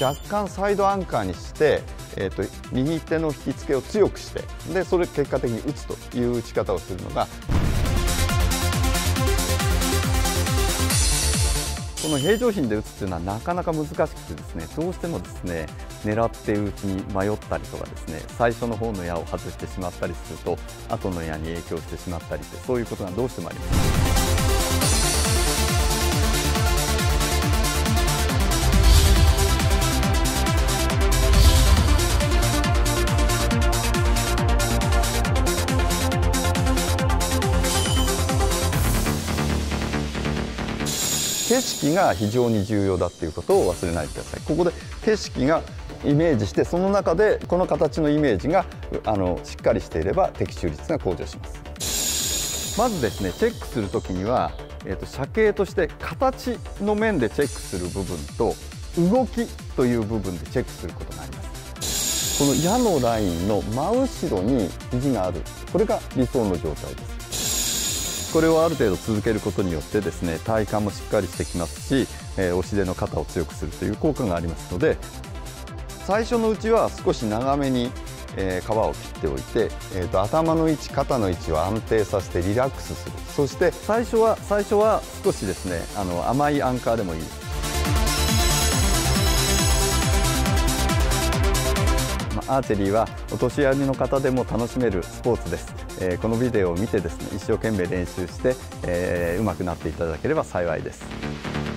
若干サイドアンカーにして、えーと、右手の引き付けを強くしてでそれ結果的に打つという打ち方をするのがこの平常心で打つっていうのはなかなか難しくてですねどうしてもですね狙っているうちに迷ったりとかですね最初の方の矢を外してしまったりすると後の矢に影響してしまったりってそういうことがどうしてもあります。景色が非常に重要だっていうことを忘れないでください。ここで景色がイメージしてその中でこの形のイメージがあのしっかりしていれば的中率が向上します。まずですねチェックする時には、えーと、射形として形の面でチェックする部分と動きという部分でチェックすることがあります。この矢のラインの真後ろに肘がある。これが理想の状態です。これをある程度続けることによってですね体幹もしっかりしてきますし、えー、押し出の肩を強くするという効果がありますので最初のうちは少し長めに、えー、皮を切っておいて、えーと、頭の位置肩の位置を安定させてリラックスする。そして最初は最初は少しですねあの甘いアンカーでもいいです。アーチェリーはお年寄りの方でも楽しめるスポーツです、えー、このビデオを見てですね一生懸命練習して、えー、上手くなっていただければ幸いです。